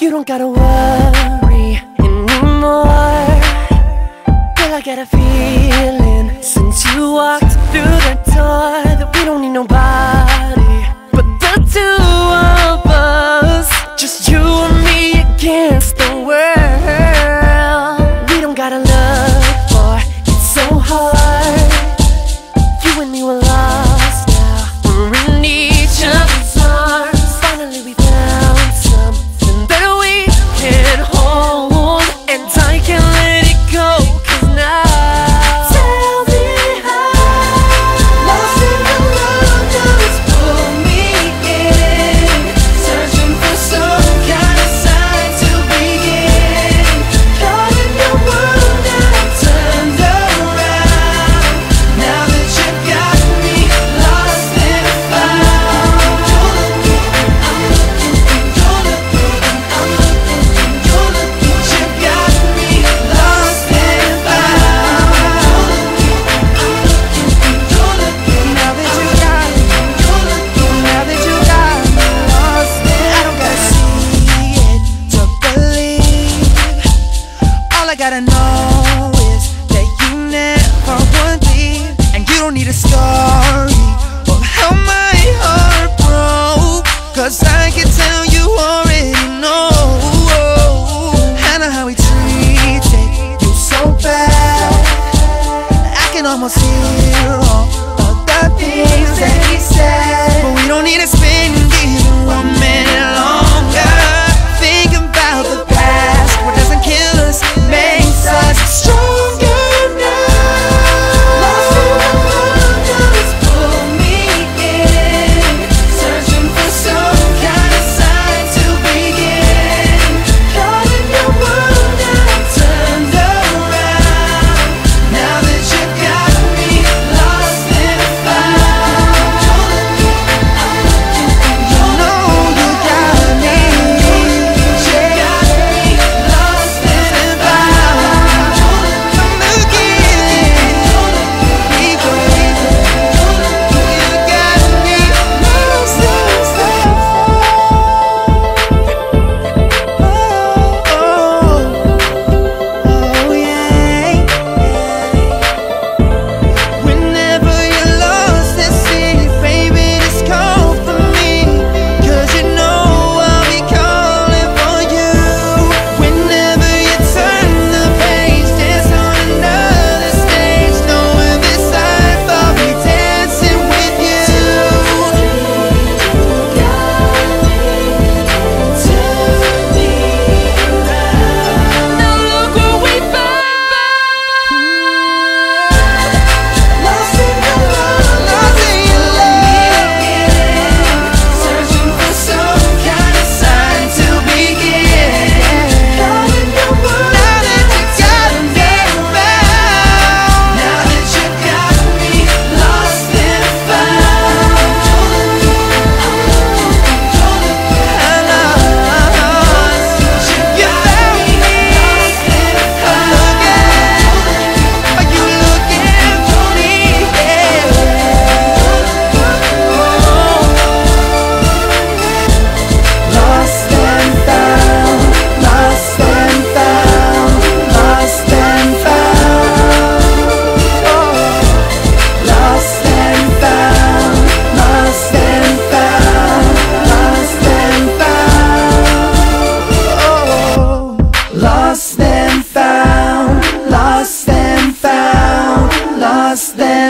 You don't gotta worry anymore. Girl, I got a feeling Since you walked through the door That we don't need nobody. gotta know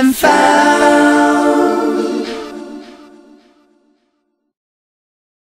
on fire.